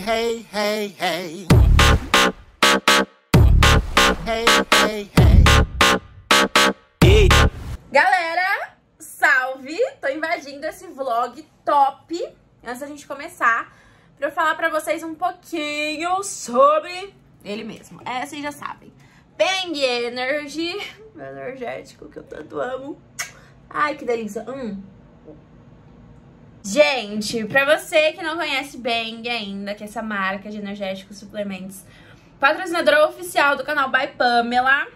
hey, hey, hey. Hey, hey, hey. Galera, salve! Tô invadindo esse vlog top. Antes da gente começar, pra eu falar pra vocês um pouquinho sobre ele mesmo. É, vocês já sabem. Bang Energy, meu energético que eu tanto amo. Ai, que delícia. Hum. Gente, pra você que não conhece Bang ainda, que é essa marca de energéticos suplementos, patrocinadora oficial do canal By Pamela,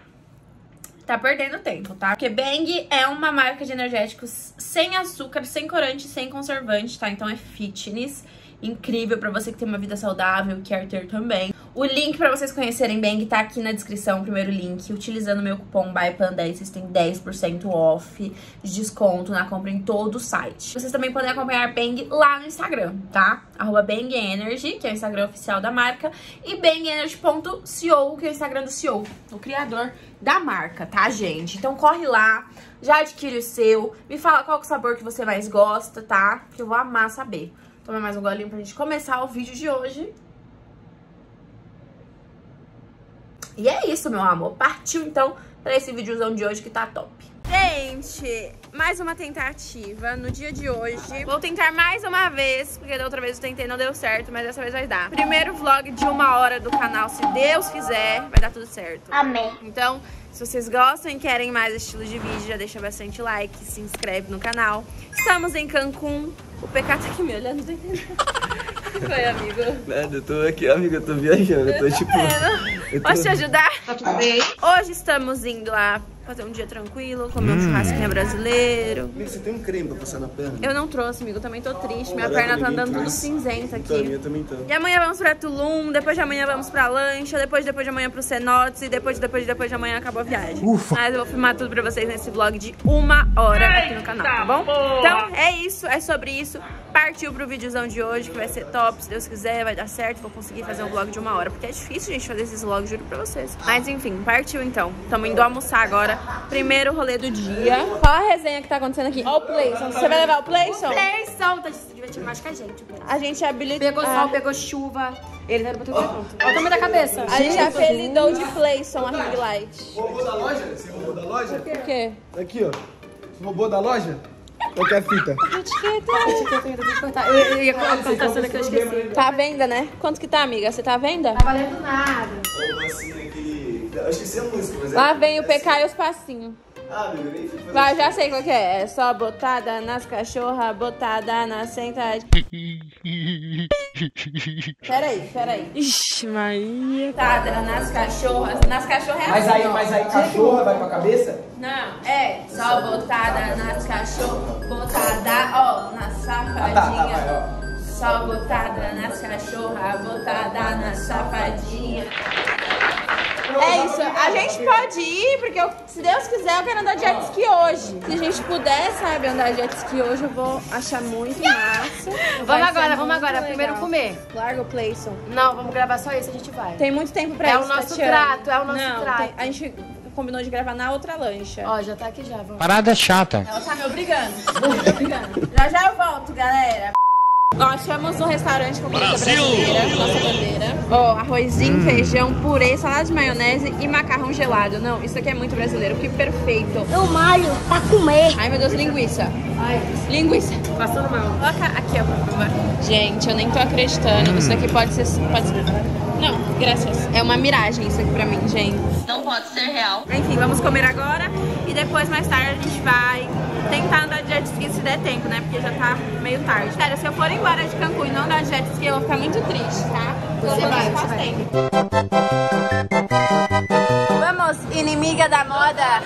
tá perdendo tempo, tá? Porque Bang é uma marca de energéticos sem açúcar, sem corante, sem conservante, tá? Então é fitness, incrível pra você que tem uma vida saudável, quer ter também. O link pra vocês conhecerem Bang tá aqui na descrição, o primeiro link. Utilizando meu cupom BYPAN10, vocês têm 10% off de desconto na compra em todo o site. Vocês também podem acompanhar Bang lá no Instagram, tá? Arroba Bang Energy, que é o Instagram oficial da marca, e bangenergy.co, que é o Instagram do CEO, o criador da marca, tá, gente? Então corre lá, já adquire o seu, me fala qual é o sabor que você mais gosta, tá? Que eu vou amar saber. Toma mais um golinho pra gente começar o vídeo de hoje. E é isso, meu amor. Partiu, então, pra esse videozão de hoje que tá top. Gente, mais uma tentativa no dia de hoje. Vou tentar mais uma vez, porque da outra vez eu tentei não deu certo, mas dessa vez vai dar. Primeiro vlog de uma hora do canal, se Deus quiser, vai dar tudo certo. Amém. Então, se vocês gostam e querem mais estilo de vídeo, já deixa bastante like, se inscreve no canal. Estamos em Cancún. O PK tá aqui me olhando, não tô entendendo. foi, amigo? Nada, eu tô aqui, amiga, eu tô viajando. Eu tô tipo. Eu tô... Posso te ajudar? Tá tudo bem? Hoje estamos indo lá fazer um dia tranquilo, comer um hum. churrasquinho brasileiro. Amigo, você tem um creme pra passar na perna? Eu não trouxe, amigo. Também tô triste. Minha perna tá andando tudo cinzenta aqui. Tá, minha também tá. E amanhã vamos pra Tulum, depois de amanhã vamos pra Lancha, depois depois de amanhã pro Cenotes e depois depois depois de amanhã acabou a viagem. Ufa. Mas eu vou filmar tudo pra vocês nesse vlog de uma hora aqui no canal, tá bom? Então é isso, é sobre isso. Partiu pro videozão de hoje, que vai ser top, se Deus quiser, vai dar certo. Vou conseguir fazer um vlog de uma hora, porque é difícil, gente, fazer esses vlogs, juro pra vocês. Mas enfim, partiu então. Tamo indo almoçar agora. Primeiro rolê do dia. Qual a resenha que tá acontecendo aqui? Ó o Playson. Você vai levar o Playson? O Playson tá se divertindo mais que a gente. A gente habilitou... Pegou sol, pegou chuva. Ele tá botando oh. pronto. Olha o tamanho da cabeça. A gente apelidou de Playson a Ring Light. Roubou da loja? Você roubou da loja? Por quê? Aqui, ó. Você roubou da loja? Qual que é a fita? Etiqueta. Etiqueta, eu Eu ia cortar essa que eu esqueci. Tá à venda, né? Quanto que tá, amiga? Você tá à venda? Tá valendo nada. Ou assim, aquele... Eu esqueci a música, mas é... Lá vem o PK e os passinhos. Ah, meu, nem Vai, já sei qual que é. É só botada nas cachorras, botada na sentade. peraí, peraí. Ixi, Maria. Botada nas cachorras. Nas cachorras é mas assim, aí, Mas aí cachorra vai pra cabeça? Não, é. Só botada nas cachorras, botada, ó, na safadinha. Ah, tá, tá, vai, Só botada nas cachorras, botada na safadinha. É isso. A gente pode ir, porque eu, se Deus quiser, eu quero andar de jet ski hoje. Se a gente puder, sabe, andar de jet ski hoje, eu vou achar muito massa. Vamos agora, vamos agora. Legal. Primeiro comer. Larga o Playson. Não, vamos gravar só isso, a gente vai. Tem muito tempo pra é isso, É o nosso Tatiana. trato, é o nosso Não, trato. Tem, a gente combinou de gravar na outra lancha. Ó, já tá aqui já, vamos. Parada chata. Ela tá me obrigando. me obrigando. já já eu volto, galera. Nós estamos no restaurante com comida brasileira, nossa bandeira. Ó, oh, arrozinho, hum. feijão, purê, salada de maionese e macarrão gelado. Não, isso aqui é muito brasileiro, que perfeito. Eu malho pra comer. Ai, meu Deus, linguiça. Ai. Linguiça. Passando mal. Coloca aqui, ó, por favor. Gente, eu nem tô acreditando. Hum. Isso aqui pode ser... Pode ser... Não, graças. É uma miragem isso aqui pra mim, gente. Não pode ser real. Enfim, vamos comer agora e depois, mais tarde, a gente vai tentar andar de jet ski se der tempo, né? Porque já tá meio tarde. Sério, se eu for embora de Cancún e não andar de jet ski, eu vou ficar muito triste, tá? Você vai, você vai. Vamos, inimiga da moda.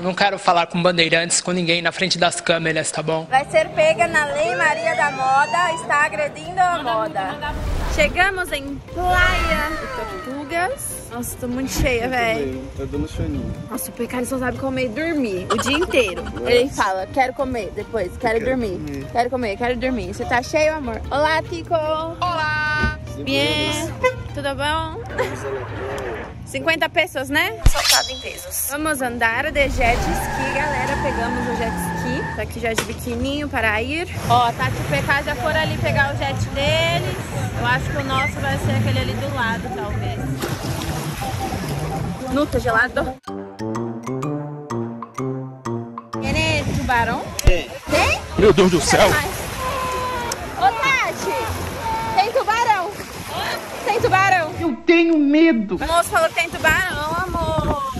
Não quero falar com bandeirantes, com ninguém na frente das câmeras, tá bom? Vai ser pega na Lei Maria da Moda, está agredindo a moda. Chegamos em de Tortugas. Nossa, tô muito cheia, velho. Tá dando soninho. Nossa, o Pecari só sabe comer e dormir o dia inteiro. Ele fala, quero comer depois, quero, quero dormir. Comer. Quero comer, quero dormir. Você tá cheio, amor? Olá, Tico. Olá. Bien. Tudo bom? 50 pesos, né? Soltado em pesos. Vamos andar de jet ski, galera. Pegamos o jet ski. Tá aqui já de biquininho para ir. Ó, Tati e PK já foram ali pegar o jet deles. Eu acho que o nosso vai ser aquele ali do lado, talvez. Nuta gelado. Tem tubarão? Tem. Tem? Meu Deus do céu! Ô, Tati! Tem tubarão! Tem tubarão! Eu tenho medo! O moço falou que tem tubarão, amor!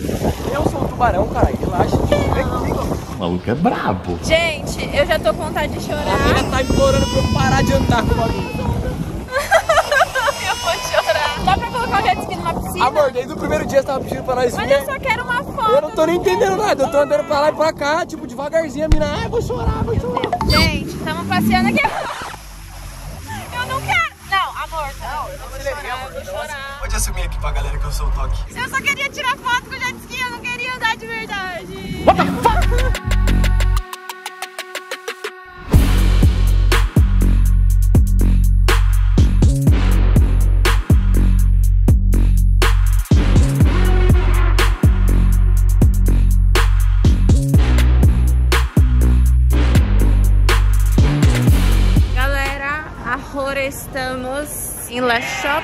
Eu sou um tubarão, cara. Relaxa. O maluco é brabo. Gente, eu já tô com vontade de A chorar. menina tá implorando pra eu parar de andar com o bagulho. Piscina? Amor, desde o primeiro dia você tava pedindo pra nós Mas vir. eu só quero uma foto. Eu não tô nem entendendo nada. Eu tô andando pra lá e pra cá, tipo, devagarzinho. A mina, ai, vou chorar, vou chorar. Gente, estamos passeando aqui. Eu não quero. Não, amor, não. Eu vou chorar, eu vou chorar. Pode assumir aqui pra galera que eu sou o toque. Eu só queria tirar foto com o jet ski, eu não queria andar de verdade. Galera,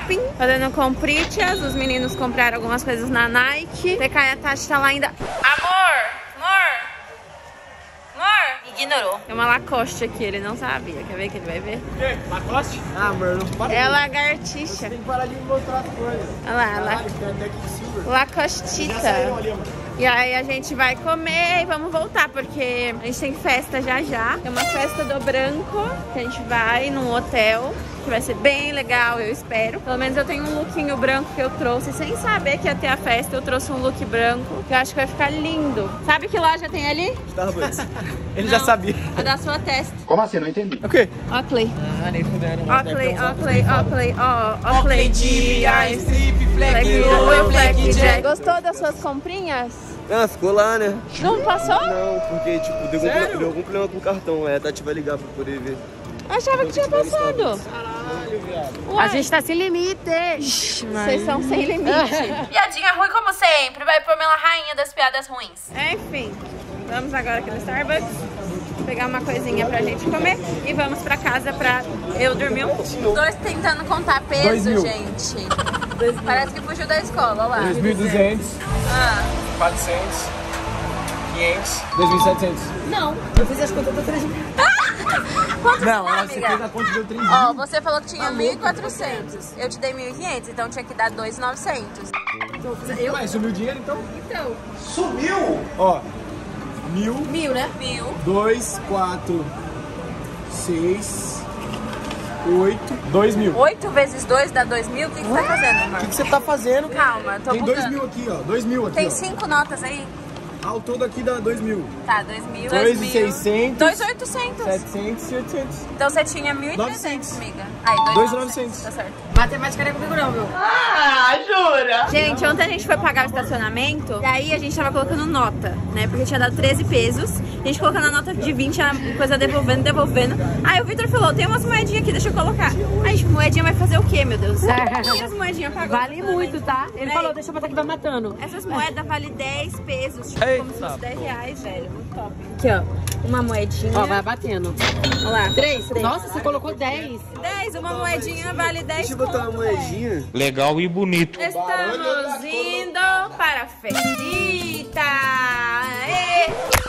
Shopping, fazendo compritas. Os meninos compraram algumas coisas na Nike. TK e a Tati tá lá ainda. Amor! Amor! Amor! Ignorou. Tem uma Lacoste aqui, ele não sabia. Quer ver que ele vai ver? Lacoste? Ah, amor, não para. É lagartixa. Tem que parar de mostrar as coisas. Olha lá, la silver. Já Lacostita. E aí a gente vai comer e vamos voltar, porque a gente tem festa já já. Tem uma festa do branco, que a gente vai num hotel, que vai ser bem legal, eu espero. Pelo menos eu tenho um lookinho branco que eu trouxe, sem saber que ia ter a festa, eu trouxe um look branco, que eu acho que vai ficar lindo. Sabe que loja tem ali? Starbucks. Ele já sabia. A da sua testa. Como assim? Não entendi. O quê? Oakley. Ah, nem fudendo. Oakley, Oakley, Oakley, ó. Oakley de strip, Blue, Black Jack. Gostou das suas comprinhas? Ah, ficou lá, né? Não passou? Não, porque, tipo, deu, algum, deu algum problema com o cartão. É, a Tati vai ligar pra poder ver. Achava que tinha passado. Caralho, viado. A gente tá sem limite. Vocês são sem limite. Piadinha ruim como sempre. Vai Pamela rainha das piadas ruins. Enfim, vamos agora aqui no Starbucks. Pegar uma coisinha pra gente comer e vamos pra casa pra eu dormir um pouco. Dois tentando contar peso, gente. Parece que fugiu da escola, olha lá. 2.200, Ah, 400, 500, 2.700. Não, eu fiz as contas do 3 quanto Não, dá, ela você fez amiga? a conta deu 3 Ó, você falou que tinha 1.400. Eu te dei 1.500, então tinha que dar 2.900. Eu? Ué, sumiu o dinheiro então? Então. Sumiu? Ó, mil, Mil, né? Mil. dois, quatro, seis, oito, dois mil. 8 vezes 2 dá 2 mil? O que, que você tá fazendo, O amor? que, que você tá fazendo? Calma, tô Tem dois bugando. mil aqui, ó. Dois mil aqui, Tem ó. 5 notas aí? Ao todo aqui dá dois mil. Tá, 2 mil. Dois e seiscentos. 2.800. 700 e 800. Então você tinha 1.300, 900. amiga. Aí, 2.900. Tá certo. Matemática não é comigo não, meu. Gente, ontem a gente foi pagar o estacionamento e aí a gente tava colocando nota, né? Porque tinha dado 13 pesos. A gente colocando a nota de 20, a coisa devolvendo, devolvendo. Aí o Vitor falou: tem umas moedinhas aqui, deixa eu colocar. Aí, tipo, moedinha vai fazer o quê, meu Deus? E as moedinhas pagou? Vale muito, tá? Ele Né? falou, deixa eu botar aqui, vai matando. Essas moedas valem 10 pesos, tipo, como se fosse 10 reais, velho. Top. Aqui, ó. Uma moedinha. Ó, vai batendo. Olha lá. Três? Nossa, você colocou 10. 10, uma moedinha vale 10 Deixa eu botar uma moedinha. Legal e bonito. Estamos indo para a festita. Ê!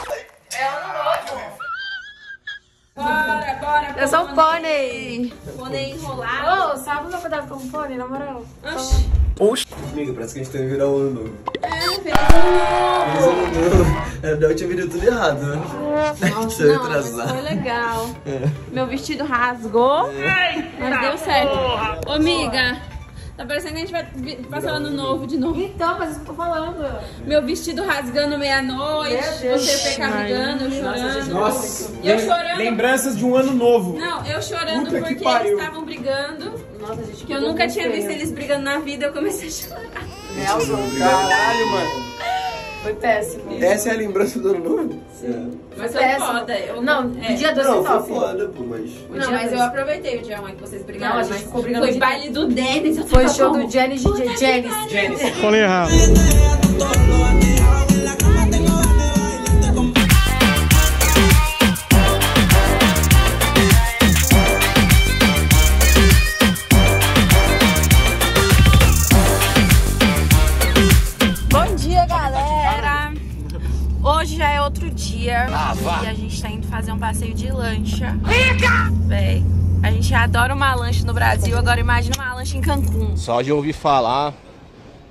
Bora, bora. Eu sou um pônei. Pônei enrolado. Ô, sabe meu cuidado com o pônei, na moral? Oxi. Amiga, parece que a gente tá virando um ano novo. É, feliz ano Feliz ano novo. É, da última vídeo tudo errado, né? A gente saiu Não, atrasado. foi legal. Meu vestido rasgou, mas deu certo. Ô, amiga, tá parecendo que a gente vai passar o ano novo de novo. Então, mas isso que eu tô falando. Meu vestido rasgando meia-noite, você ficar brigando, eu chorando. Nossa. E eu chorando. Lembranças de um ano novo. Não, eu chorando Puta que porque eles estavam brigando. Nossa, gente. Que eu nunca tinha visto eles brigando na vida, eu comecei a chorar. Caralho, mano. Foi péssimo. Essa é a lembrança do ano novo? Mas foi Péssimo. foda. Eu, Não, é. o dia dois Não, foi foda, pô, mas. Não, mas dois. eu aproveitei o dia 1 que vocês brigaram. Não, a gente ficou brigando Foi de baile do Denis. eu Foi show como? do Janis DJ Janis. Falei errado. Um passeio de lancha. Véi, a gente adora uma lancha no Brasil, agora imagina uma lancha em Cancún. Só de ouvir falar,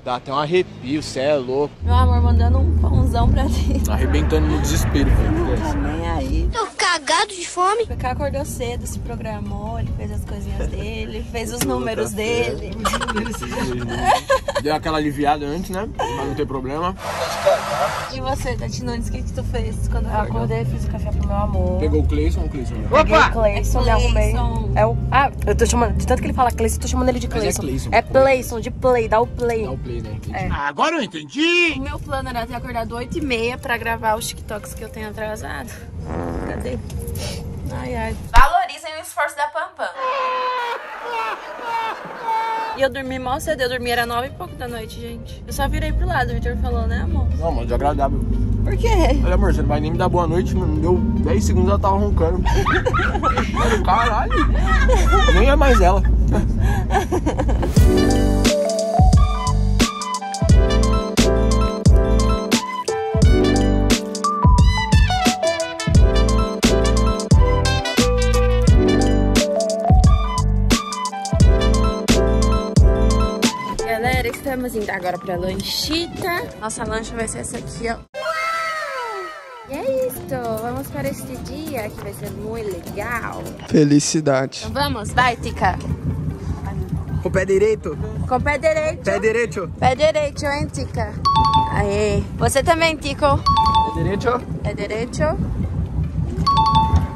dá até um arrepio, cê é louco. Meu amor, mandando um pãozão pra ti. Arrebentando no desespero, filho. Tá nem aí. Tô cagado de fome. O PK acordou cedo, se programou, ele fez as coisinhas dele, fez os números dele. Deu aquela aliviada antes, né? Pra não ter problema. E você, Tati Nunes, o que, que tu fez quando Eu acordei, fiz o café pro meu amor. Pegou o Cleison ou o Cleison? né? Peguei o Cleison, me arrumei. Cleison. É o... Ah, eu tô chamando... De tanto que ele fala Cleison, eu tô chamando ele de Mas é Cleison. Cleison, É. Playson, de play, dá o play. Dá o play, né? Entendi. É. Agora eu entendi. O meu plano era ter acordado 8 e meia pra gravar os TikToks que eu tenho atrasado. Cadê? Ai, ai. Valorizem o esforço da Pampam. E eu dormi mal cedo, eu dormi era 9 e pouco da noite, gente. Eu só virei pro lado, o Victor falou, né, amor? Não, mano, de agradável. Por quê? Olha, amor, você não vai nem me dar boa noite, mano. Deu 10 segundos ela tava roncando. Caralho. Nem é mais ela. Estamos indo agora pra lanchita. Nossa lancha vai ser essa aqui, ó. E é isto, vamos para este dia que vai ser muito legal. Felicidade. Então vamos, vai, Tica. O pé direito. Com o pé direito. Pé direito. Pé direito, hein, Tica? Aê. Você também, Tico. Pé direito. Pé direito.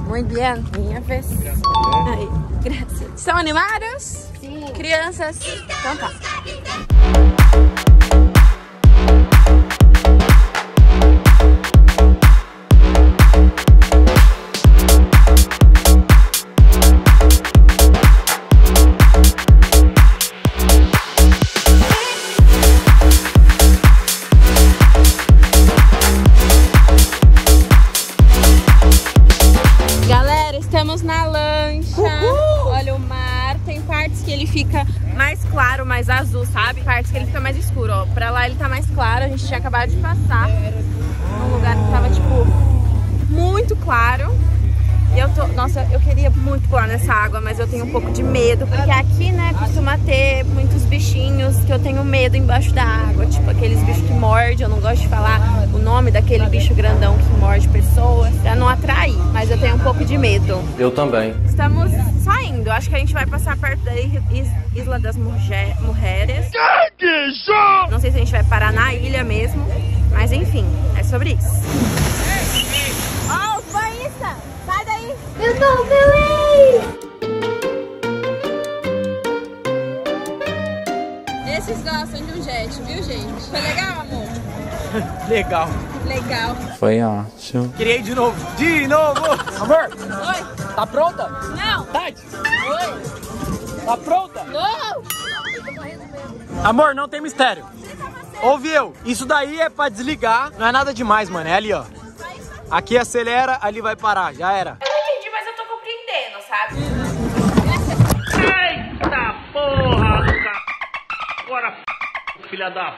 Muito bem, minha vez. Aí, graças. Estão animados? Sim. Crianças? Então tá. Medo. Eu também. Estamos saindo. Acho que a gente vai passar perto da Is- Is- Isla das Mujeres. Não sei se a gente vai parar na ilha mesmo. Mas enfim, é sobre isso. Ó, os banhistas! Sai daí! Eu tô feliz. Legal. Legal. Foi ótimo. Ir de novo. De novo. Amor, Oi? tá pronta? Não! Tati, Oi? tá pronta? Não! Amor, não tem mistério. Ouve eu. Isso daí é pra desligar. Não é nada demais, mano. É ali, ó. Aqui acelera, ali vai parar. Já era. Eu não entendi, mas eu tô compreendendo, sabe? Eita porra, cara. Agora, filha da...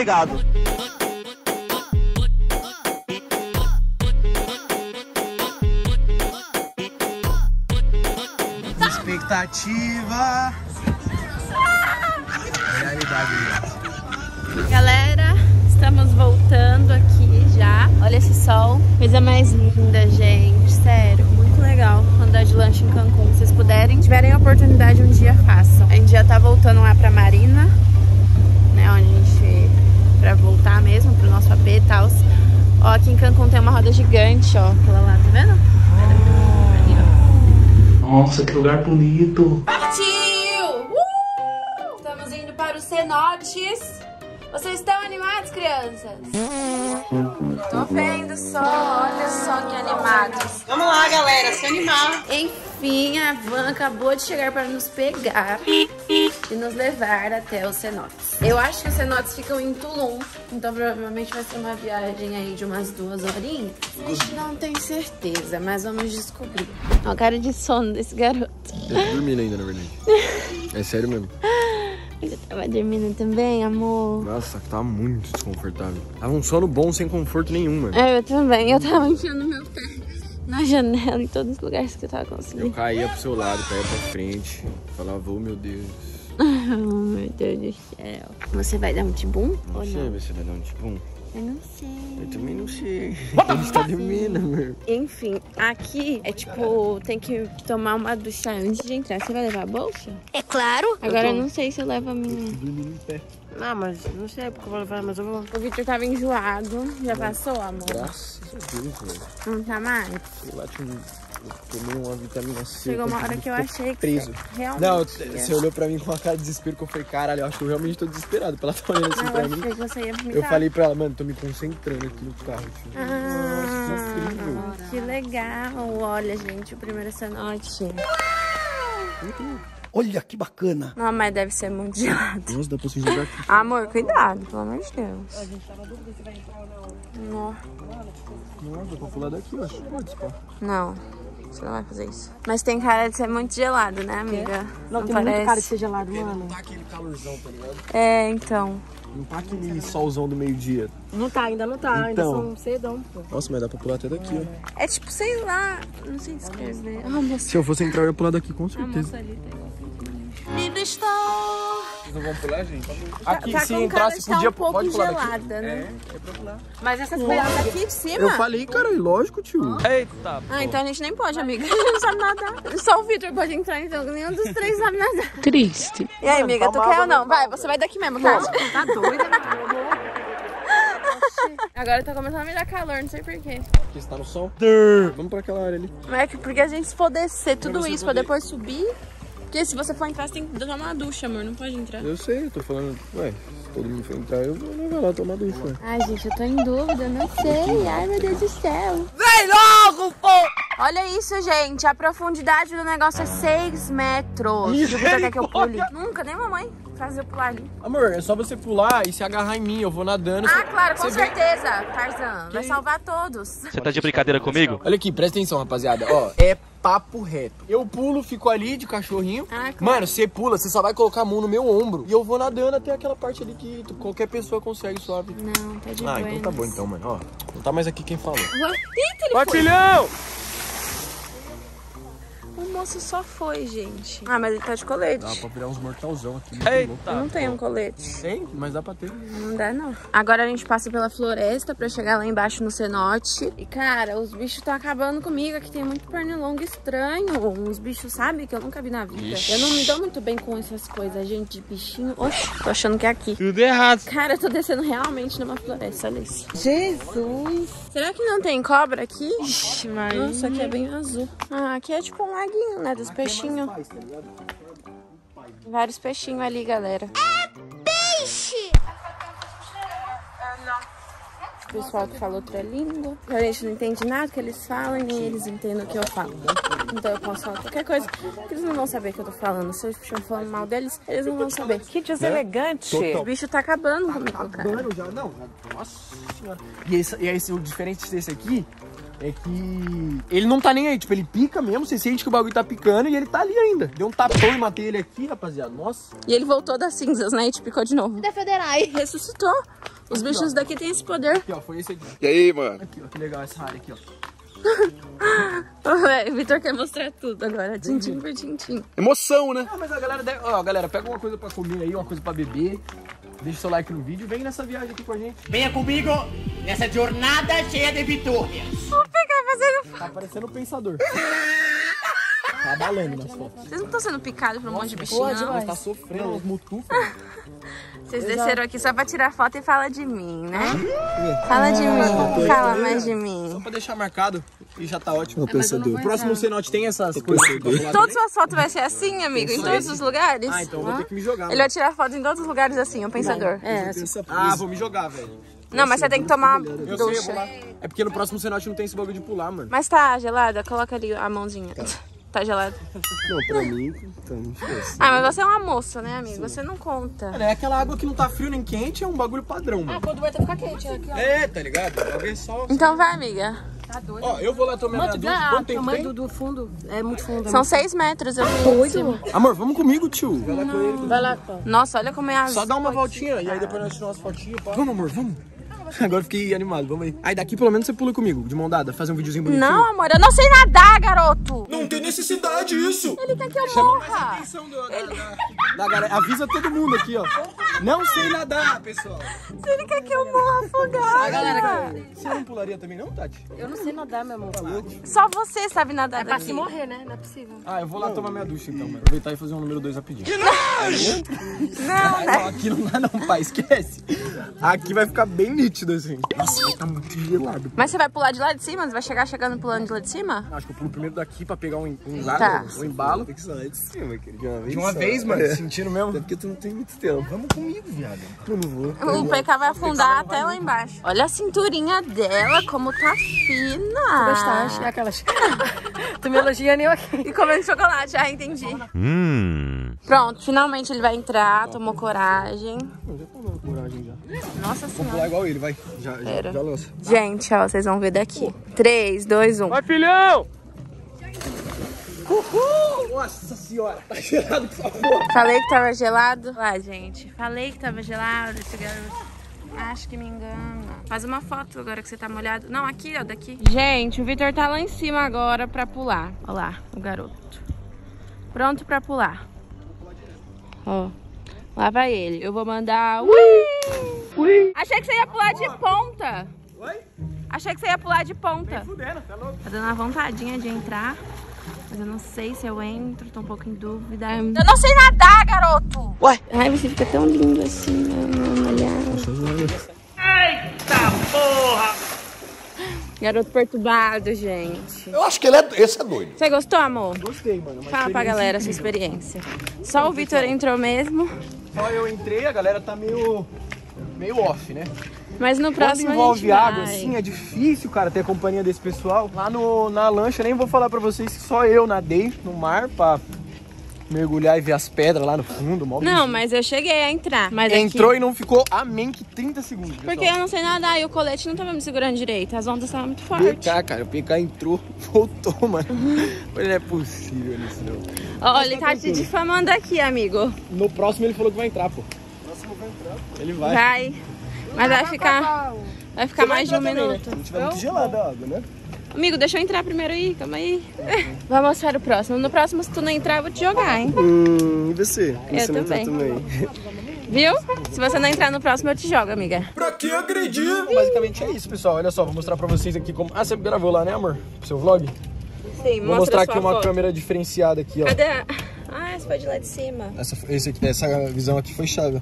obrigado. Expectativa. Realidade. Galera, estamos voltando aqui já. Olha esse sol. Coisa mais linda, gente. Sério, muito legal andar de lanche em Cancún. Se vocês puderem, tiverem a oportunidade, um dia façam. A gente já tá voltando lá pra Marina, né? Onde a gente... Pra voltar mesmo pro nosso AP e tal. Ó, aqui em Cancún tem uma roda gigante, ó. Aquela lá, tá vendo? Ali, ó. Nossa, que lugar bonito. Partiu! Uh! Estamos indo para os cenotes. Vocês estão animados, crianças? Tô vendo só, olha só que animados. Vamos lá, galera, se animar. Enfim, a van acabou de chegar para nos pegar e nos levar até os cenotes. Eu acho que os cenotes ficam em Tulum, então provavelmente vai ser uma viagem aí de umas duas horinhas. A gente não tem certeza, mas vamos descobrir. Olha a cara de sono desse garoto. Eu tô dormindo ainda, na verdade. É sério mesmo. Ele tava dormindo também, amor. Nossa, tá muito desconfortável. Tava um sono bom sem conforto nenhum, mano. É, eu também. Eu tava enfiando meu pé na janela, em todos os lugares que eu tava Eu conseguindo. caía pro seu lado, caía pra frente. Falava, oh meu Deus. Oh, meu Deus do céu. Você vai dar um tibum? Não ou sei, não? você vai dar um tipo. Eu não sei. Eu também não sei. A gente tá dormindo, meu. Enfim, aqui é tipo, tem que tomar uma ducha antes de entrar. Você vai levar a bolsa? É claro. Agora eu não sei se eu levo a minha. Não, mas não sei porque eu vou levar, mas eu vou. O Victor tava enjoado. Já passou, amor? Graças a Deus, velho. Não tá mais? Sei lá, tinha um... Eu tomei uma vitamina C. Chegou uma hora que eu achei que preso. você realmente... Não, ia. você olhou pra mim com uma cara de desespero que eu falei, caralho, eu acho que eu realmente tô desesperado. Pra ela tá olhando assim Não, pra eu mim. achei que você ia me Eu falei pra ela, mano, tô me concentrando aqui no carro. Tipo, Nossa, que incrível. Ah, que legal. Olha, gente, o primeiro cenote. Olha que bacana. Não, mas deve ser muito gelado. Nossa, dá pra se jogar aqui. Amor, cuidado, pelo amor de Deus. Não, Nossa, dá pra pular daqui, eu acho. Pode, pá. não, você não vai fazer isso. Mas tem cara de ser muito gelado, né, amiga? Não, tem muito cara de ser gelado, mano. Tá aquele calorzão, tá ligado? É, então. Não tá aquele solzão do meio-dia. Não tá, ainda não tá. Ainda Então. são cedão, pô. Nossa, mas dá pra pular até daqui, ó. É tipo, sei lá, não sei descrever. Ah, moça. Se eu fosse entrar, eu ia pular daqui, com A certeza. moça ali tá igual Vocês não vão pular, gente? Aqui, Tá se com cara entrasse, podia um pouco pode pular daqui. gelada, né? É, é pra pular. Mas essas Pular daqui de cima? Eu falei, cara, lógico, tio. Eita, Ah, então a gente nem pode, amiga. A gente não sabe nadar. Só o Victor pode entrar, então nenhum dos três sabe nadar. Triste. E aí, amiga, tu quer ou não? Vai, você vai daqui mesmo, tá? Tá doida, Agora tá começando a me dar calor, não sei porquê. Porque você tá no sol. Vamos pra aquela área ali. Mas é que porque a gente se for descer tudo isso pra poder- depois subir. Porque se você for entrar, você tem que tomar uma ducha, amor. Não pode entrar. Eu sei, eu tô falando, ué, se todo mundo for entrar, eu vou levar lá tomar ducha. ué. Ai, gente, eu tô em dúvida, não sei. Ai, meu Deus do céu. Vem logo, pô! Olha isso, gente. A profundidade do negócio é 6 metros. Vitor quer que eu pule. Nunca, nem mamãe fazia eu pular ali. Amor, é só você pular e se agarrar em mim, eu vou nadando. Ah, você- claro, com você vem- certeza, Tarzan. Vai salvar todos. Você tá de brincadeira comigo? Olha aqui, presta atenção, rapaziada. Ó, é papo reto. Eu pulo, fico ali de cachorrinho. Ah, claro. Mano, você pula, você só vai colocar a mão no meu ombro. E eu vou nadando até aquela parte ali que tu- qualquer pessoa consegue suave. Não, tá de Ah, buenas. então tá bom então, mano. Ó, não tá mais aqui quem falou. Eita, ele foi. O moço só foi, gente. Ah, mas ele tá de colete. Dá pra virar uns mortalzão aqui. Eita. Eu não tenho um colete. Tem, mas dá pra ter. Não dá, não. Agora a gente passa pela floresta pra chegar lá embaixo no cenote. E, cara, os bichos estão acabando comigo. Aqui tem muito pernilongo estranho. Uns bichos, sabe, que eu nunca vi na vida. Eu não me dou muito bem com essas coisas, gente, de bichinho. Oxe, tô achando que é aqui. Tudo errado. Cara, eu tô descendo realmente numa floresta, olha isso. Jesus. Será que não tem cobra aqui? Ixi, Maria. Nossa, aqui é bem azul. Ah, aqui é tipo um laguinho, né? Dos peixinhos. Vários peixinhos ali, galera. O pessoal que fala outra língua. A gente não entende nada que eles falam e nem eles entendem o que eu falo. Então eu posso falar qualquer coisa que eles não vão saber o que eu tô falando. Se eu estiver falando mal deles, eles não vão saber. Que deselegante. O bicho tá acabando comigo, cara. Mano, já não. Nossa senhora. E esse, e esse, o diferente desse aqui é que ele não tá nem aí. Tipo, ele pica mesmo. Você sente que o bagulho tá picando e ele tá ali ainda. Deu um tapão e matei ele aqui, rapaziada. Nossa. E ele voltou das cinzas, né? E te picou de novo. Da Federai. Ressuscitou. Os bichos daqui têm esse poder. Aqui, ó. Foi esse aqui. E aí, mano? Aqui, ó. Que legal essa área aqui, ó. O Vitor quer mostrar tudo agora, tintim por tintim. Emoção, né? Ah, mas a galera deve... Ó, galera, pega uma coisa pra comer aí, uma coisa pra beber. Deixa o seu like no vídeo e vem nessa viagem aqui com a gente. Venha comigo nessa jornada cheia de vitórias. Tá parecendo um pensador. Tá balando nas fotos. Vocês não estão sendo picados por um monte de bichinho, não? Mas tá sofrendo uns mutucas. Vocês desceram aqui só pra tirar foto e fala de mim, né? Fala de mim, fala mais de mim. Só pra deixar marcado e já tá ótimo. O pensador. O próximo cenote tem essas coisas. Todas as fotos vai ser assim, amigo? Em todos os lugares? Ah, então eu vou ter que me jogar. Ele vai tirar foto em todos os lugares assim, o pensador. É, Ah, vou me jogar, velho. Não, mas você tem que tomar Eu sei, eu vou ducha. lá. É porque no próximo cenote não tem esse bagulho de pular, mano. Mas tá gelada? Coloca ali a mãozinha. Tá gelado? Não, pra mim, então, esquece. Ah, mas você é uma moça, né, amigo? Você não conta. É aquela água que não tá frio nem quente, é um bagulho padrão, mano. quando vai ter ficar quente, aqui, ó. É, tá ligado? Alguém só. Então vai, amiga. Tá doido. Ó, eu vou lá tomar minha Mano, vê dúvida. Quanto tempo tamanho tem? do, do fundo? É muito fundo. é São muito seis metros. Eu vi. doido. Amor, vamos comigo, tio. Vai lá com ele. Vai lá, pô. Nossa, olha como é a... Só dá uma voltinha e aí depois nós tiramos umas fotinhas. Vamos, amor, vamos. Agora eu fiquei animado, vamos aí. Aí daqui pelo menos você pula comigo, de mão dada, fazer um videozinho bonitinho. Não, amor, eu não sei nadar, garoto. Não tem necessidade isso. Ele quer que eu Chama mais a morra. atenção do, da, da, da galera. Avisa todo mundo aqui, ó. Não sei nadar, pessoal. Ele quer que eu morra afogada. Você não pularia também não, Tati? Eu não sei nadar, meu amor. Só você sabe nadar É pra daqui. se morrer, né? Não é possível. Ah, eu vou lá tomar minha ducha então, mano. Aproveitar e fazer um número 2 rapidinho. Não, né? Não, aqui não dá não, pai, esquece. Aqui vai ficar bem nítido assim. Nossa, vai estar muito gelado. Mas você vai pular de lá de cima? Você vai chegar chegando pulando de lá de cima? Acho que eu pulo primeiro daqui pra pegar um, um lado, Tá. um embalo. Tem que sair de cima, querido. De uma vez De uma vez, mano, É. sentindo mesmo. Até porque tu não tem muito tempo. Vamos comigo, viado. Eu não vou. O PK vai afundar até lá embaixo. Olha a cinturinha dela, como tá fina. Gostaste? É aquelas. tu me elogia nem eu aqui. E comendo chocolate, já entendi. Pronto, finalmente ele vai entrar, tomou coragem. Eu já tô coragem já. Nossa Vou senhora. pular igual ele, vai. Já, já, já lança. Gente, ó, vocês vão ver daqui. 3, 2, 1. Vai, filhão! Uhul! Nossa senhora, tá gelado essa porra. Falei que tava gelado? Lá, gente. Falei que tava gelado. Esse garoto. Acho que me engana. Faz uma foto agora que você tá molhado. Não, aqui, ó, daqui. Gente, o Vitor tá lá em cima agora pra pular. Ó lá, o garoto. Pronto pra pular. Ó. Lá vai ele. Eu vou mandar. Ui! Achei que você ia pular de ponta. Oi? Achei que você ia pular de ponta. Fudendo, tá louco? Tá dando uma vontadinha de entrar. Mas eu não sei se eu entro, tô um pouco em dúvida. Eu não sei nadar, garoto! Ué? Ai, você fica tão lindo assim, né? Olhar. Eita porra! Garoto perturbado, gente. Eu acho que ele é, esse é doido. Você gostou, amor? Gostei, mano. uma Fala pra experiência galera a sua experiência. Só o Vitor entrou mesmo, Só eu entrei, a galera tá meio. meio off, né? mas no Quando próximo a envolve gente água vai. assim, é difícil, cara, ter a companhia desse pessoal. Lá no, na lancha, nem vou falar pra vocês que só eu nadei no mar pra mergulhar e ver as pedras lá no fundo. mó Não, mas eu cheguei a entrar. Mas aqui- Entrou e não ficou amém que 30 segundos. Porque pessoal. eu não sei nadar e o colete não tava me segurando direito. As ondas estavam muito fortes. PK, cara, o PK entrou, voltou, mano. Mas não é possível isso, não. Ó, ele tá te difamando aqui, amigo. No próximo ele falou que vai entrar, pô. próximo vai entrar, pô. Ele vai. Vai. Mas vai ficar. Vai ficar mais de um minuto. Se tiver muito gelada a água, né? Amigo, deixa eu entrar primeiro aí, calma aí. Vamos para o próximo. No próximo, se tu não entrar, eu vou te jogar, hein? Hum, e você? Eu você entrou também. Viu? Se você não entrar no próximo, eu te jogo, amiga. Pra que agredir? Basicamente é isso, pessoal. Olha só, vou mostrar pra vocês aqui como. Ah, você gravou lá, né, amor? Pro seu vlog? Sim, Vou mostrar aqui uma câmera diferenciada aqui, ó. Cadê a... Ah, essa foi de lá de cima. Essa, esse aqui, essa visão aqui foi chave.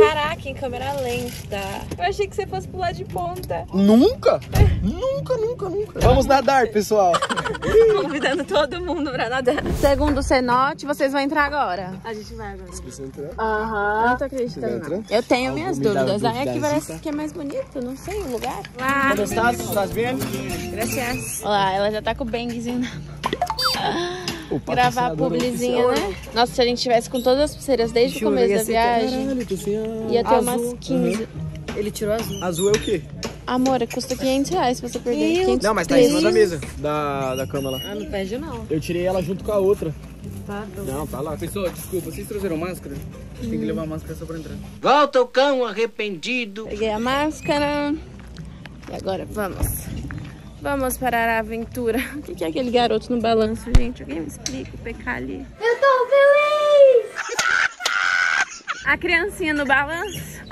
Caraca, em câmera lenta. Eu achei que você fosse pular de ponta. Nunca? Nunca, nunca, nunca. Vamos nadar, pessoal. Convidando todo mundo pra nadar. Segundo o cenote, vocês vão entrar agora. A gente vai agora. Você entrar? Aham. Não tô acreditando, não. Eu tenho minhas me dar dúvidas. Aí aqui parece que é mais bonito, não sei o lugar. Lá. ¿Cómo estás? ¿Estás bien? Gracias. Olha lá, ela já tá com o bangzinho na O Gravar a patrocinador publizinha, oficial. né? Nossa, se a gente tivesse com todas as pulseiras desde o começo da viagem, Caralho, tu assim, ah, ia ter Azul. umas 15. Ele tirou azul. Azul é o quê? Amor, custa 500 reais se você perder. 500 Não, mas tá em cima da mesa, da, da cama lá. Ah, não perde não. Eu tirei ela junto com a outra. Tá. Não, tá lá. Pessoal, desculpa, vocês trouxeram máscara? Tem que levar máscara só pra entrar. Volta o cão arrependido. Peguei a máscara. E agora vamos. Vamos parar a aventura. O que que é aquele garoto no balanço, gente? Alguém me explica o PK ali. Eu tô feliz! A criancinha no balanço.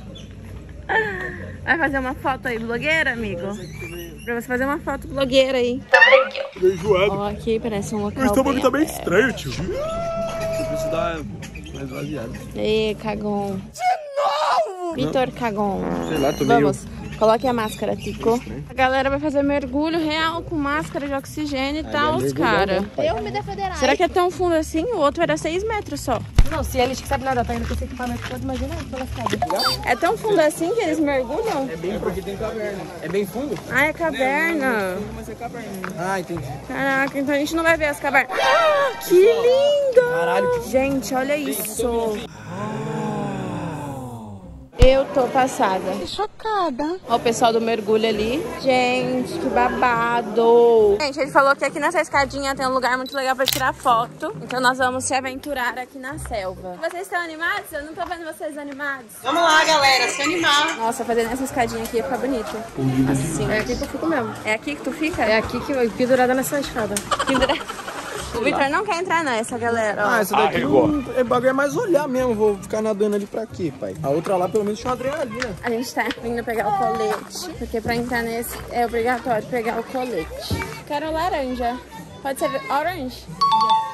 Vai fazer uma foto aí, blogueira, amigo? Pra você fazer uma foto blogueira aí. Tô enjoado. Ó, aqui parece um local Meu estômago bem tá meio aberto. estranho, tio. Você precisa dar mais vaziado. Ê, cagão. De novo! Vitor Cagão. Sei lá, tô meio... Vamos, coloque a máscara, Tico. A galera vai fazer mergulho real com máscara de oxigênio e tal, os cara. Eu me defenderá. Será que é tão fundo assim? O outro era 6 metros só. Não, se eles que sabem nadar tá indo com esse equipamento todo, imagina pela cidade. É tão fundo assim que eles mergulham? É bem porque tem caverna. É bem fundo? Ah, é caverna. Mas é caverna. Ah, entendi. Caraca, então a gente não vai ver as cavernas. Ah, que lindo! Caralho, Gente, olha isso. Eu tô passada. Chocada. Olha o pessoal do mergulho ali. Gente, que babado. Gente, ele falou que aqui nessa escadinha tem um lugar muito legal pra tirar foto. Então nós vamos se aventurar aqui na selva. Vocês estão animados? Eu não tô vendo vocês animados. Vamos lá, galera, se animar. Nossa, fazendo essa escadinha aqui ia ficar bonito. Assim. É aqui que eu fico mesmo. É aqui que tu fica? É aqui que eu pendurada nessa escada. Pendura- O Victor não quer entrar nessa, galera. ó. Ah, essa daqui não, é bagulho é mais olhar mesmo. Vou ficar nadando ali pra quê, pai? A outra lá pelo menos tinha uma adrenalina. A gente tá vindo pegar o colete, porque pra entrar nesse é obrigatório pegar o colete. Quero laranja. Pode ser orange? Yeah.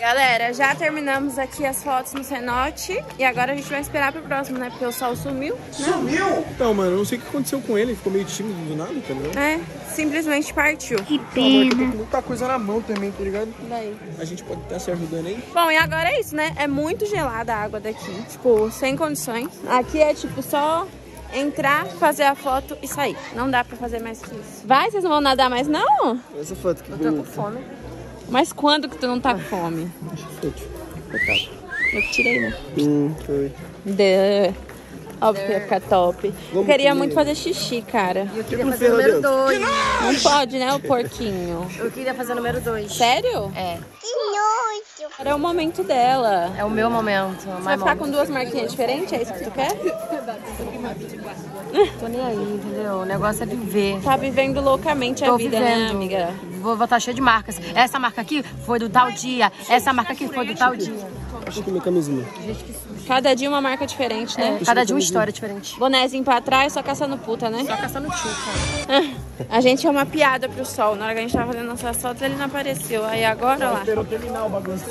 Galera, já terminamos aqui as fotos no cenote e agora a gente vai esperar pro próximo, né? Porque o sol sumiu. Sumiu? Então, mano, eu não sei o que aconteceu com ele. Ele ficou meio tímido do nada, ligado? É, simplesmente partiu. Que pena. tem muita coisa na mão também, tá ligado? Daí. A gente pode estar se ajudando aí. Bom, e agora é isso, né? É muito gelada a água daqui. Tipo, sem condições. Aqui é tipo só entrar, fazer a foto e sair. Não dá pra fazer mais que isso. Vai, vocês não vão nadar mais não? Essa foto que Eu tô com fome. Mas quando que tu não tá com fome? Eu que tirei, né? Hum, foi. Duh. Óbvio que ia ficar top. Eu queria comer. muito fazer xixi, cara. Eu queria fazer o número dentro. 2. Não pode, né, o porquinho? Eu queria fazer o número 2. Sério? É. Era o momento dela. É o meu momento. Você vai ficar com duas marquinhas diferentes? É isso que tu quer? Tô nem aí, entendeu? O negócio é viver. Tá vivendo loucamente a Tô vida, né, vivendo. amiga? Vou voltar cheia de marcas. Essa marca aqui foi do tal dia. Essa marca aqui foi do tal dia. Deixa eu comer camisinha. Cada dia uma marca diferente, né? É, cada dia uma história diferente. Bonézinho pra trás, só caçando puta, né? Só caçando tio, cara. A gente é uma piada pro sol. Na hora que a gente tava fazendo nossas fotos, ele não apareceu. Aí agora, lá,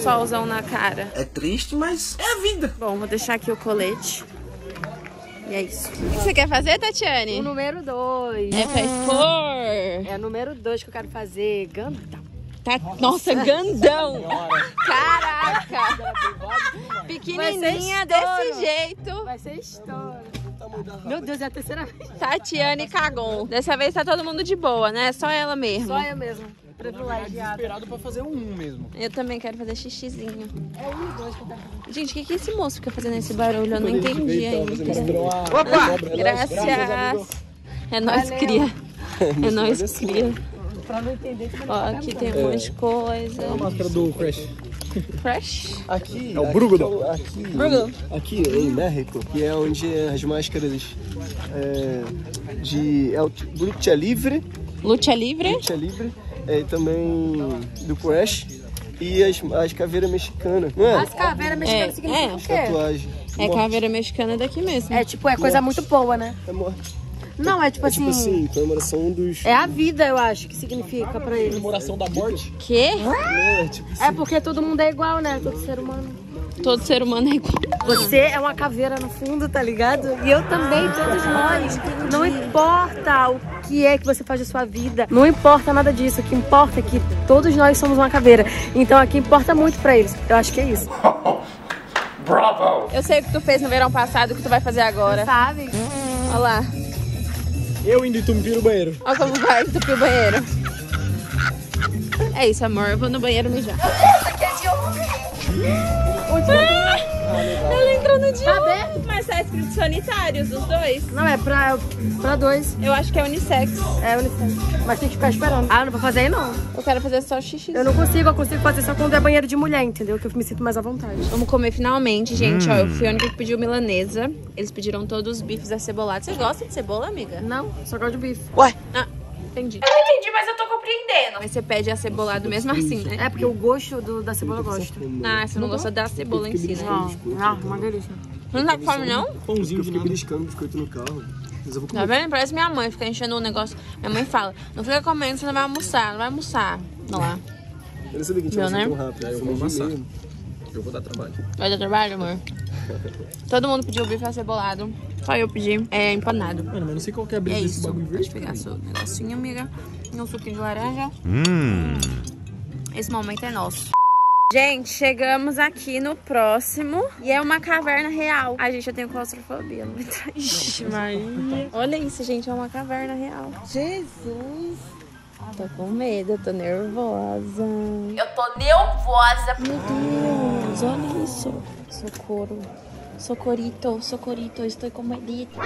solzão na cara. É triste, mas é a vida. Bom, vou deixar aqui o colete. E é isso. O que você quer fazer, Tatiane? O número 2. É faz cor. É o número 2 que eu quero fazer. Gandão. Tá, nossa, grandão. Caraca. Pequenininha desse estouro. jeito. Vai ser história. Meu Deus, é a terceira vez. Tatiane cagou. Dessa vez tá todo mundo de boa, né? Só ela mesmo. Só eu mesmo. Privilegiada. Esperado pra fazer um mesmo. Eu também quero fazer xixizinho. É um e dois que eu quero fazer. Gente, o que, que esse moço fica fazendo esse barulho? Eu não entendi ainda. Opa! Graças. É nóis, cria. É nóis, cria. Pra não entender que Ó, aqui tem um monte de coisa. A máscara do Crash. Fresh. Aqui. É o Brugodon. Aqui, Brugodon. aqui em México, que é onde as máscaras é, de. É o Lucha Livre. Lucha livre. Lucha Livre. É, e também do Crash. E as, as caveiras mexicanas. Não é? As caveiras mexicanas É, significam é. o quê? Tatuagem. É Morte. caveira mexicana daqui mesmo. É tipo, é coisa muito boa, né? É morte. Não, é tipo É tipo assim. assim, comemoração dos. É a vida, eu acho, que significa pra eles. Comemoração da morte. Quê? É, tipo assim. É porque todo mundo é igual, né? Todo ser humano. Todo ser humano é igual. Você é uma caveira no fundo, tá ligado? E eu também, todos nós. Não importa o que é que você faz da sua vida, não importa nada disso. O que importa é que todos nós somos uma caveira. Então aqui importa muito pra eles. Eu acho que é isso. Eu sei o que tu fez no verão passado, o que tu vai fazer agora. Sabe? Olha lá. Eu indo entumpir o banheiro. Olha como vai entupir o banheiro. É isso, amor. Eu vou no banheiro mijar. Ah, ela entrou no dia. Mas tá escrito sanitários, os dois. Não, é pra, pra dois. Eu acho que é unissex. É unissex. Mas tem que ficar esperando. Ah, não vou fazer aí não. Eu quero fazer só xixi. Eu não consigo, eu consigo fazer só quando é banheiro de mulher, entendeu? Que eu me sinto mais à vontade. Vamos comer finalmente, gente. Ó, eu fui a única que pediu milanesa. Eles pediram todos os bifes acebolados. Você gosta de cebola, amiga? Não, só gosto de bife. Ah, Entendi. Eu não entendi, mas eu tô compreendendo. Mas você pede acebolado mesmo assim, né? É porque o gosto do- da cebola eu gosto. Ah, você não gosta da cebola em si, né? Não, não, uma delícia. Não tá com fome, não? Pãozinho eu fiquei beliscando biscoito no carro. Mas eu vou Tá comer. vendo? Parece minha mãe, fica enchendo o negócio. Minha mãe fala, não fica comendo, você não vai almoçar, não vai almoçar. Não lá. Eu não sabia que Meu, tinha né? tão rápido. Eu vou amassar. Eu vou dar trabalho. Vai dar trabalho, amor? Todo mundo pediu bife acebolado. Só eu pedi é, empanado. Mano, mas não sei qual que é a brisa é desse isso. bagulho verde. pegar seu negocinho, amiga. E um suquinho de laranja. Hum. Esse momento é nosso. Gente, chegamos aqui no próximo e é uma caverna real. A gente, eu tenho claustrofobia. Ixi, Maria. Olha isso, gente, é uma caverna real. Jesus. Tô com medo, tô nervosa. Eu tô nervosa. Meu Deus, olha isso. Socorro. Socorito, socorito, estou com medito.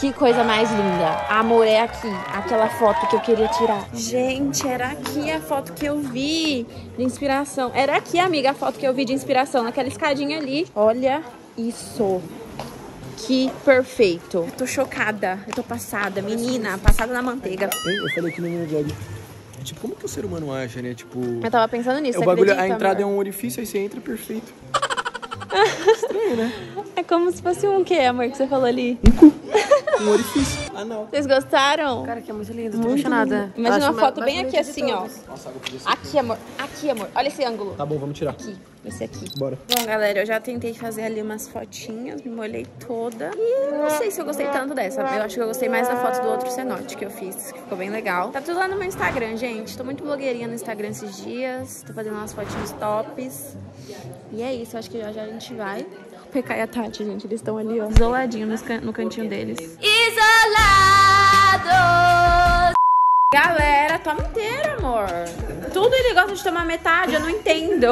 Que coisa mais linda. Amor, é aqui. Aquela foto que eu queria tirar. Gente, era aqui a foto que eu vi de inspiração. Era aqui, amiga, a foto que eu vi de inspiração. Naquela escadinha ali. Olha isso. Que perfeito. Eu tô chocada. Eu tô passada. Menina, passada na manteiga. Eu falei no meu vlog. Tipo, como que o ser humano acha, né? Tipo. Eu tava pensando nisso, o bagulho, acredita, a entrada amor? é um orifício, aí você entra perfeito. É como se fosse um quê, amor, que você falou ali? Um orifício. Ah, não. Vocês gostaram? Cara, que é muito lindo, tô apaixonada. Imagina uma foto mais bem aqui assim, ó. todos. Aqui, amor. Aqui, amor. Olha esse ângulo. Tá bom, vamos tirar. Aqui. Esse aqui. Bora. Bom, galera, eu já tentei fazer ali umas fotinhas, me molhei toda. E não sei se eu gostei tanto dessa. Eu acho que eu gostei mais da foto do outro cenote que eu fiz, que ficou bem legal. Tá tudo lá no meu Instagram, gente. Tô muito blogueirinha no Instagram esses dias. Tô fazendo umas fotinhas tops. E é isso, eu acho que já já a gente vai. PK e a Tati, gente, eles estão ali, ó, isoladinho nos can- no cantinho deles. Isolados! Galera, toma inteiro, amor. Tudo ele gosta de tomar metade, eu não entendo.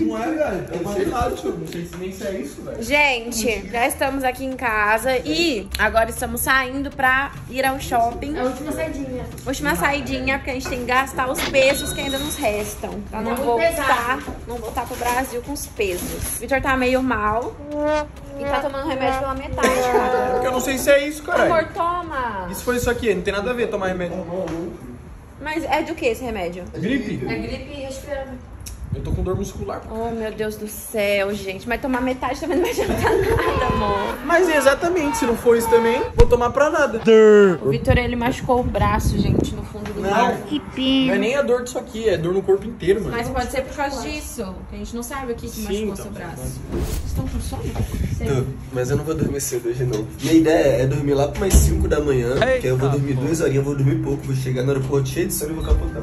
Não é, velho. Eu sei lá, tio. Não sei se nem se é isso, velho. Gente, já estamos aqui em casa e agora estamos saindo pra ir ao shopping. A última saidinha. Última saidinha, porque a gente tem que gastar os pesos que ainda nos restam. Pra não Tá muito voltar, não voltar pro Brasil com os pesos. O Vitor tá meio mal e tá tomando remédio pela metade, cara. Porque eu não sei se é isso, caralho. Amor, toma! Isso foi isso aqui, não tem nada a ver tomar remédio. Mas é do que esse remédio? Gripe? É gripe respirando. Eu tô com dor muscular. Oh, meu Deus do céu, gente. Mas tomar metade também não vai adiantar nada, amor. Mas exatamente, se não for isso também, vou tomar pra nada. O Vitor, ele machucou o braço, gente, no fundo do mar. Não, não é nem a dor disso aqui, é dor no corpo inteiro, mano. Mas pode ser por causa disso. Que a gente não sabe o que, que Sim, machucou então. seu braço. Vocês estão com sono? Tô, mas eu não vou dormir cedo hoje não. Minha ideia é dormir lá por mais 5 da manhã, que aí eu vou dormir duas horinhas, vou dormir pouco, vou chegar no aeroporto cheio de sono e vou capotar.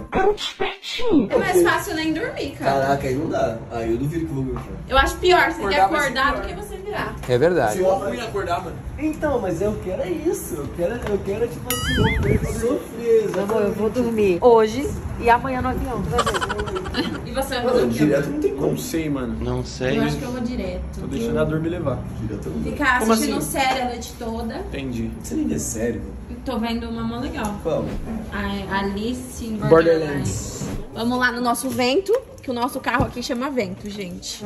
É mais fácil nem dormir, cara. Caraca, aí não dá. Aí eu duvido que eu vou aguentar. Eu acho pior você ter Acordar pior. do que você virar. É verdade. Se eu ruim acordar, mano. Então, mas eu quero é isso. Eu quero, eu quero tipo assim, sofrer, sofrer. Amor, eu vou dormir hoje e amanhã no avião, tu vai ver. E você vai fazer o quê? Direto não tem como. Não sei, mano. Não sei. Eu acho que eu vou direto. Tô deixando a dor me levar. Direto não. Ficar Como assistindo assim? série a noite toda. Entendi. Você nem é sério. Tô vendo uma mão legal. Qual? A Alice in Borderlands. Borderlands. Vamos lá no nosso vento, que o nosso carro aqui chama vento, gente.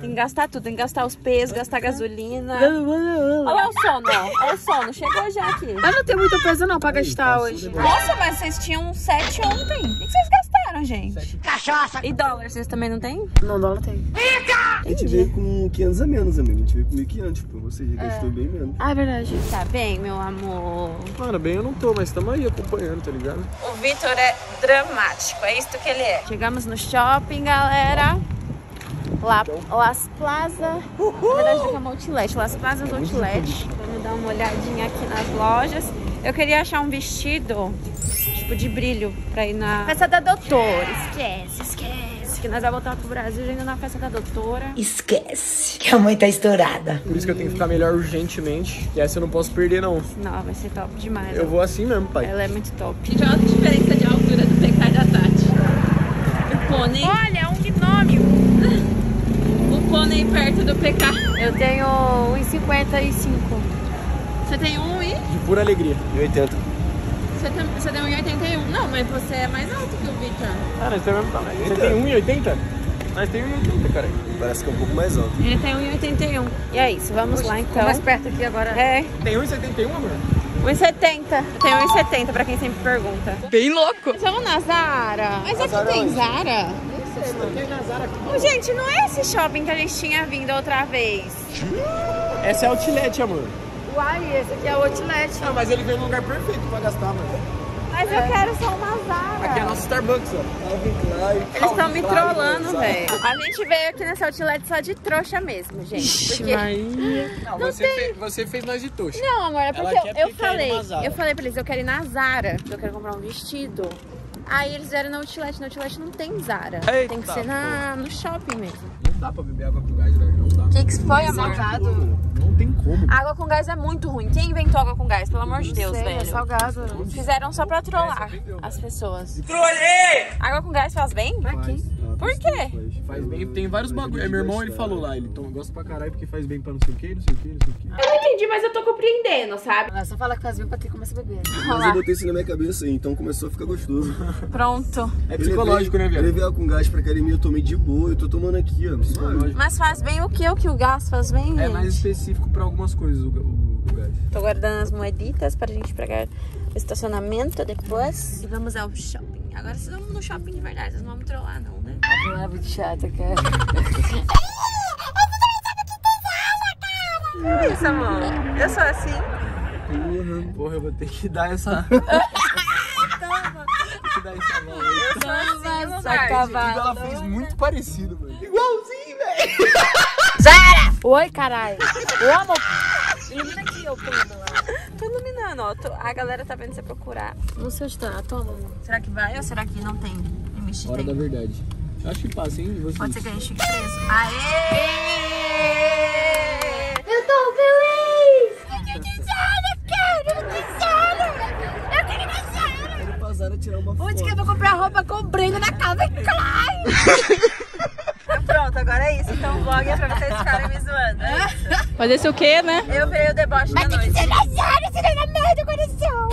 Tem que gastar tudo, tem que gastar os pesos, gastar gasolina. Olha o sono, ó. Olha o sono, chegou já aqui. Eu não tenho muito peso não pra gastar hoje. Nossa, mas vocês tinham sete ontem. O que que vocês gastaram, gente? Cachaça! E dólar, vocês também não têm? Não, dólar tem. A gente veio com 500 a menos, amigo. A gente veio com 1.500, tipo, ou seja, gastou bem menos. Ah, é verdade. Tá bem, meu amor. Mano, bem eu não tô, mas tamo aí acompanhando, tá ligado? O Vitor é dramático, é isso que ele é. Chegamos no shopping, galera. Lá, Las Plaza. Na verdade, daqui é uma Outlet. Las Plazas Outlet. Vamos dar uma olhadinha aqui nas lojas. Eu queria achar um vestido, tipo, de brilho, pra ir na festa da doutora. Esquece, esquece. Que nós vamos voltar pro Brasil ainda na festa da doutora. Esquece, que a mãe tá estourada. Por isso que eu tenho que ficar melhor urgentemente. E essa eu não posso perder, não. Não, vai ser top demais. Eu vou assim mesmo, pai. Ela é muito top. Gente, olha a diferença de altura do PK e da Tati. O pônei. Olha, um gnômio. O pônei perto do PK. Eu tenho 1,55. Você tem um e. De pura alegria. 1,80. Você tem, você tem um e 81. Não, mas você é mais alto que o Victor. Ah, nós temos mesmo tamanho. Você tem 1,80? Nós temos 1,80, cara. Parece que é um pouco mais alto. Ele tem um e 81. E é isso, vamos lá então. Mais perto aqui agora. É. Tem 1,71, amor? 1,70. Tem 1,70 pra quem sempre pergunta. Bem louco. Vamos na Zara. Mas aqui tem Zara? Ô, gente, não é esse shopping que a gente tinha vindo outra vez. Essa é Outlet, amor. Uai, esse aqui é o Outlet. Ah, mas ele veio no lugar perfeito pra gastar, mano. Mas eu quero só uma Zara. Aqui é a nossa Starbucks, ó. Calvin Klein. Eles estão me trollando, velho. A gente veio aqui nessa outlet só de trouxa mesmo, gente. Porque... Não, você, fez, você fez nós de toxa. Não, amor, é porque eu, eu falei. Eu falei pra eles, eu quero ir na Zara. Eu quero comprar um vestido. Aí eles vieram na outlet. Na outlet não tem Zara. Eita, tem que ser na, no shopping mesmo. Não dá pra beber água com gás, velho. Não dá. O que, que foi, amor? Salgado. Não tem como. Água com gás é muito ruim. Quem inventou água com gás? Pelo amor de Deus, Sei, é velho. salgado. Fizeram só pra trollar as pessoas. Trolei! Água com gás faz bem? Pra quê? Por quê? Faz bem, tem vários bagulho. É, meu irmão, ele falou lá, ele toma, gosta pra caralho porque faz bem pra não sei o que, não sei o que, não sei o que. Eu não entendi, mas eu tô compreendendo, sabe? Ela só fala que faz bem pra ter começa a beber. Mas eu botei isso na minha cabeça aí, então começou a ficar gostoso. Pronto. É psicológico, né, Eu velho? levei álcool com gás pra academia, eu tomei de boa, eu tô tomando aqui, ó. Suave. Mas faz bem o que? O que o gás faz bem, É gente? mais específico pra algumas coisas o, o, o gás. Tô guardando as moeditas pra gente pegar o estacionamento depois. E vamos ao shopping. Agora vocês vão no shopping de verdade, vocês não vão me trollar não, né? Não é muito chata, cara. Isso, amor. Eu sou assim. Porra, porra, eu vou ter que dar essa. Vou ter que dar essa mão. Eu sou assim, cavalo. Tudo ela fez muito parecido, mano. Oi, caralho. Ô, amor. Ilumina aqui, ô pândula. Tô iluminando, ó. Tô- A galera tá vendo você procurar. Não sei onde tá. Toma, amor. Será que vai ou será que não tem Hora da tempo? verdade. Acho que passa, hein? Você. Pode ser que a gente fique preso. Aê! Eu tô feliz! Eu quero cara! Eu quero Zara! Eu quero tirar uma Onde foto. que eu vou comprar roupa com brilho na Calvin Klein? Pronto, agora é isso. Então o vlog é pra vocês ficarem me zoando. é isso? Fazer isso o quê, né? Eu virei o deboche da noite. Ser na Zara, será na merda do coração!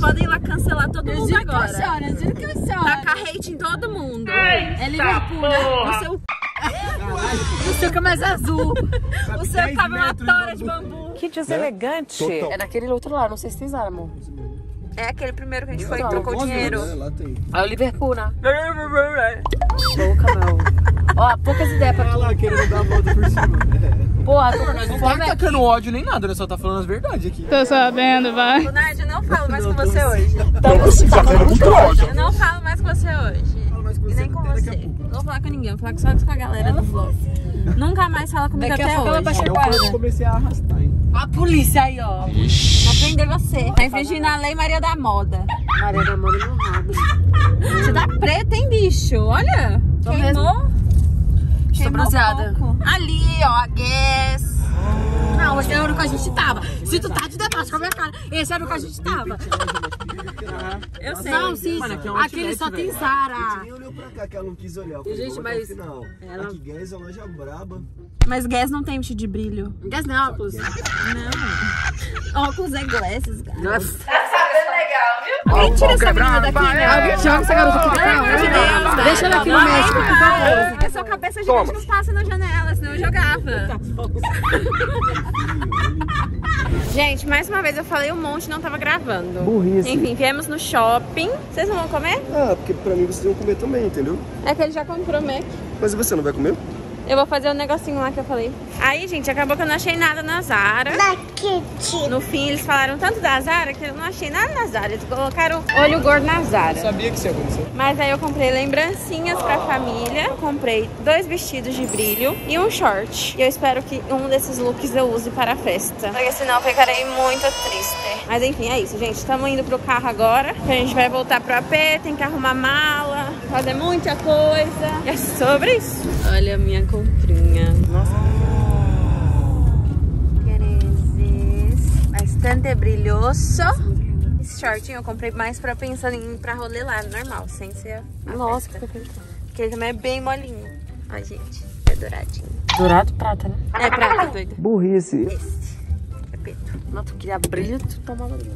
Vocês podem ir lá cancelar todo mundo Juro que eu agora. choro, eu juro que eu choro. Tacar hate em todo mundo. É Liverpool, né? O seu, O seu que é mais azul. o seu cabe uma tora de bambu. Que deselegante. É naquele outro lá, não sei se Zara, amor. É aquele primeiro que a gente foi e trocou com dinheiro. É, lá tem. É o Liverpool, né? Boca, não. Ó, poucas ideias pra Olha tu. lá, querendo dar a volta por cima. Porra, tô com não fome tá aqui. tacando ódio nem nada, né? Só tá falando as verdades aqui. Tô sabendo, vai. Leonardo, eu não falo mais com você hoje. Eu não falo mais com você hoje. Fala mais com E você nem com você. Não vou falar com ninguém, vou falar só com a galera do vlog. Nunca mais fala comigo Daqui a até pouco ela hoje. Eu comecei a arrastar, hein? A polícia aí, ó. Pra prender você. Tá infringindo a lei Maria da Moda. Maria da Mano no rabo. Você tá preta, hein, bicho? Olha. Tô Queimou. Queimou bronzeada. Ali, ó, a Guess. Não, esse era o que a gente tava. Se tu tá de deboche com a minha cara, esse era o que a gente tava. Eu sei. Não, sim. Mano, aqui é um Aquele só tem. Zara. Nem olhou pra cá, que ela não quis olhar. Gente, o mas Final. ela- Aqui, Guess é uma loja braba. Mas Guess não tem de brilho. Guess não, óculos. Não. Óculos é glasses, cara. Nossa. Quem tira essa menina daqui, né? Alguém joga essa garota aqui do carro. Deus, Deixa ela aqui no México, por favor. Porque sua cabeça gigante não passa na janela, senão eu jogava. Gente, mais uma vez eu falei um monte e não tava gravando. Burrice. Enfim, viemos no shopping. Vocês não vão comer? Ah, porque pra mim vocês vão comer também, entendeu? É que ele já comprou Mac. Mas e você não vai comer? Eu vou fazer o um negocinho lá que eu falei. Aí, gente, acabou que eu não achei nada na Zara. Na Kitty! No fim, eles falaram tanto da Zara que eu não achei nada na Zara. Eles colocaram olho gordo na Zara. Eu sabia que isso ia acontecer. Mas aí eu comprei lembrancinhas pra família, comprei dois vestidos de brilho e um short. E eu espero que um desses looks eu use para a festa. Porque senão eu ficarei muito triste. Mas enfim, é isso, gente. Estamos indo pro carro agora. Que a gente vai voltar pro AP, tem que arrumar mala, fazer muita coisa. E é sobre isso. Olha a minha comprinha. Nossa. Bastante brilhoso. Esse shortinho eu comprei mais pra pensar em ir pra rolê lá, normal, sem ser a Nossa, que festa. Porque ele também é bem molinho. Ai, gente, é douradinho. Dourado prata, né? É prata, doida. Burrice. Esse é peto. Não, tu queria brilho, tu tomava brilho.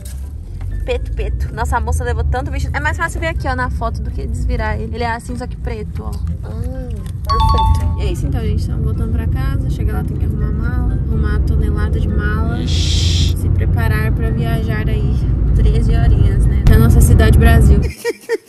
Peto, peto. Nossa, a moça levou tanto vestido. É mais fácil ver aqui, ó, na foto do que desvirar ele. Ele é assim, só que preto, ó. Perfeito. É isso então, gente. Estamos voltando pra casa. Chegar lá, tem que arrumar mala. Arrumar a tonelada de mala. Se preparar pra viajar aí 13 horinhas, né? Na nossa cidade Brasil.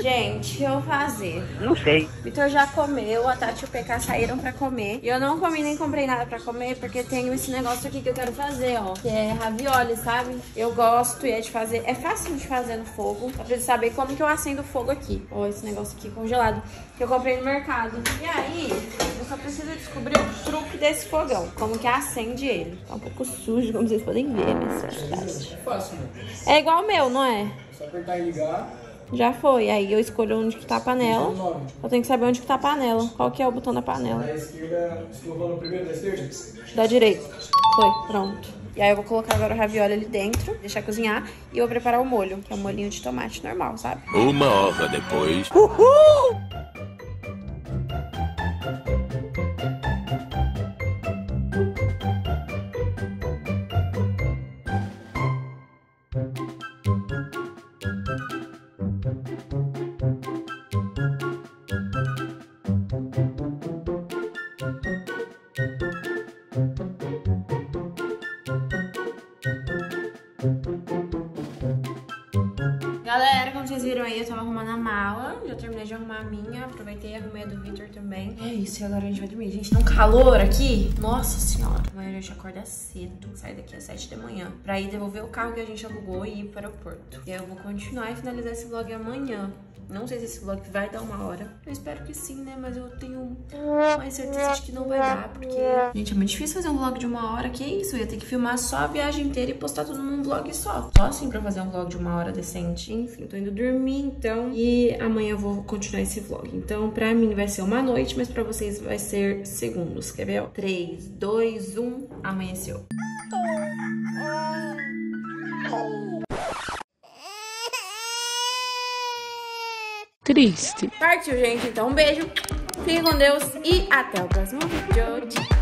Gente, o que eu vou fazer? Não sei. Vitor já comeu, a Tati e o PK saíram pra comer. E eu não comi nem comprei nada pra comer, porque tenho esse negócio aqui que eu quero fazer, ó. Que é ravioli, sabe? Eu gosto e é de fazer. É fácil de fazer no fogo. Só preciso saber como que eu acendo o fogo aqui. Ó, esse negócio aqui congelado. Que eu comprei no mercado. E aí, eu só preciso descobrir o truque desse fogão. Como que acende ele. Tá um pouco sujo, como vocês podem ver, nessa cidade. Fácil, né? É igual o meu, não é? Só apertar e ligar. Já foi. Aí eu escolho onde que tá a panela. Eu tenho que saber onde que tá a panela. Qual que é o botão da panela? Da esquerda, escovando primeiro da esquerda? Da direita. Foi, pronto. E aí eu vou colocar agora o ravioli ali dentro, deixar cozinhar. E eu vou preparar o molho, que é o molhinho de tomate normal, sabe? Uma hora depois. Galera, como vocês viram aí, eu tava arrumando a mala. Já terminei de arrumar a minha. Aproveitei e arrumei a do Victor também. É isso, e agora a gente vai dormir. Gente, tá um calor aqui. Nossa senhora. Amanhã a gente acorda cedo. Sai daqui às 7 da manhã. Pra ir devolver o carro que a gente alugou e ir pro aeroporto. E aí eu vou continuar e finalizar esse vlog amanhã. Não sei se esse vlog vai dar uma hora. Eu espero que sim, né? Mas eu tenho mais certeza de que não vai dar, porque... Gente, é muito difícil fazer um vlog de uma hora. Que isso? Eu ia ter que filmar só a viagem inteira e postar tudo num vlog só. Só assim pra fazer um vlog de uma hora decente. Enfim, tô indo dormir, então. E amanhã eu vou continuar esse vlog. Então, pra mim vai ser uma noite, mas pra vocês vai ser segundos. Quer ver? 3, 2, 1, amanheceu. Triste. Partiu, gente. Então, um beijo. Fiquem com Deus e até o próximo vídeo. Tchau.